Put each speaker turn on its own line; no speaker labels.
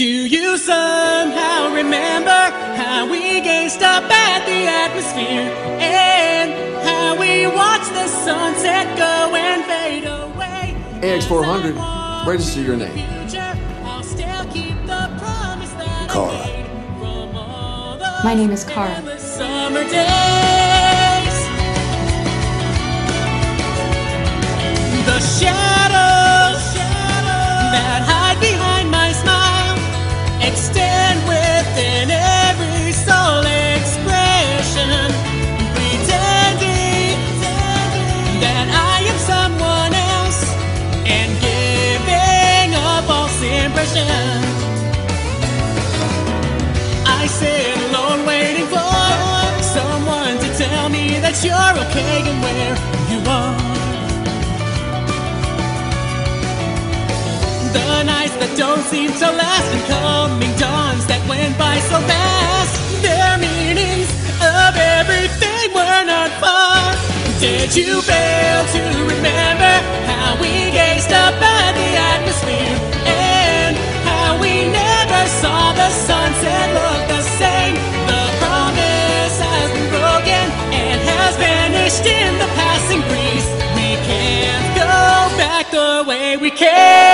Do you somehow remember how we gazed up at the atmosphere and how we watched the sunset go and fade away?
AX400, register your name.
Kara.
My name is Kara.
I sit alone waiting for someone to tell me that you're okay and where you are. The nights that don't seem to last and coming dawns that went by so fast. Their meanings of everything were not far. Did you fail in the passing breeze. We can't go back the way we came.